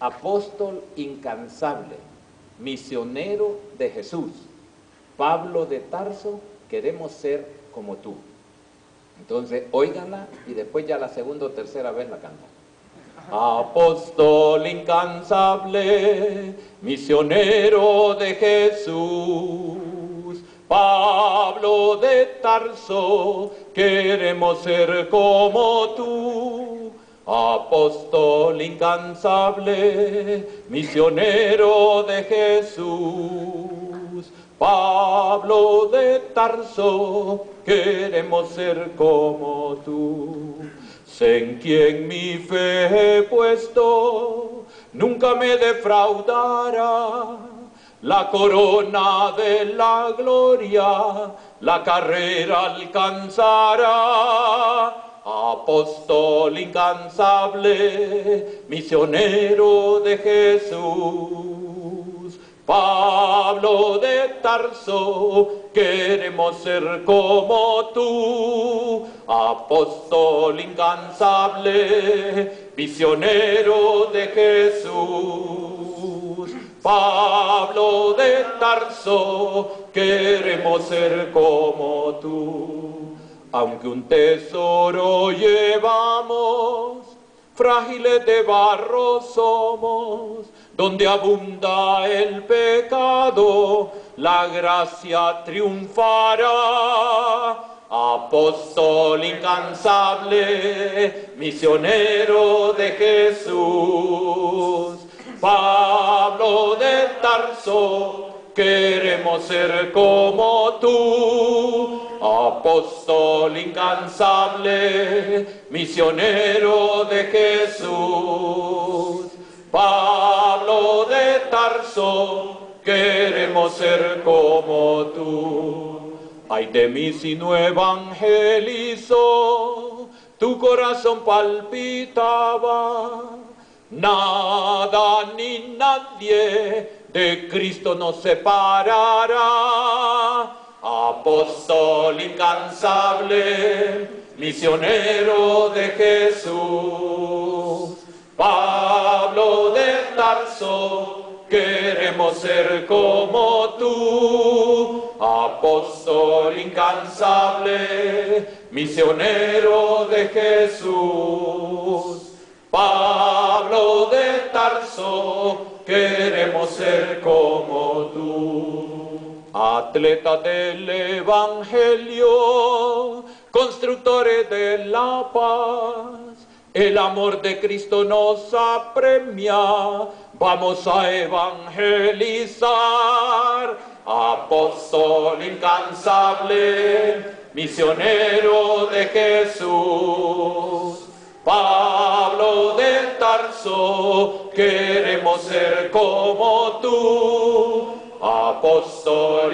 apóstol incansable, misionero de Jesús. Pablo de Tarso, queremos ser como tú. Entonces, óiganla y después ya la segunda o tercera vez la cantan. Apóstol incansable, misionero de Jesús, Pablo de Tarso, queremos ser como tú. Apóstol incansable, misionero de Jesús, Pablo de Tarso, queremos ser como tú. Sé en quien mi fe he puesto, nunca me defraudará. La corona de la gloria, la carrera alcanzará. Apóstol incansable, misionero de Jesús. Pablo de Tarso, queremos ser como tú, apóstol incansable, misionero de Jesús. Pablo de Tarso, queremos ser como tú, aunque un tesoro llevamos, frágiles de barro somos donde abunda el pecado, la gracia triunfará. Apóstol incansable, misionero de Jesús, Pablo de Tarso, queremos ser como tú. Apóstol incansable, misionero de Jesús. Pablo de Tarso, queremos ser como tú. Ay de mí si no evangelizo, tu corazón palpitaba. Nada ni nadie de Cristo nos separará. Apóstol incansable, misionero de Jesús. Pablo de Tarso, queremos ser como tú, apóstol incansable, misionero de Jesús. Pablo de Tarso, queremos ser como tú. Atleta del Evangelio, constructores de la paz el amor de Cristo nos apremia, vamos a evangelizar. Apóstol incansable, misionero de Jesús. Pablo de Tarso, queremos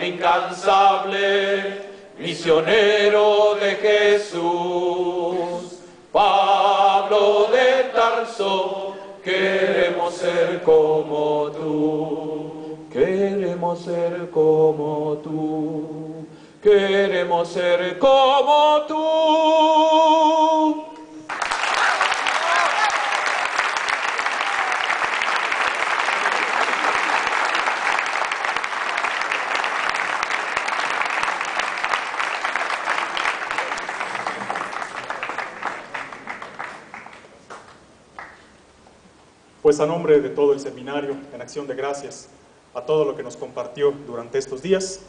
Incansable, misionero de Jesús. Pablo de Tarso, queremos ser como tú, queremos ser como tú, queremos ser como tú. Pues a nombre de todo el seminario, en acción de gracias a todo lo que nos compartió durante estos días,